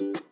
you.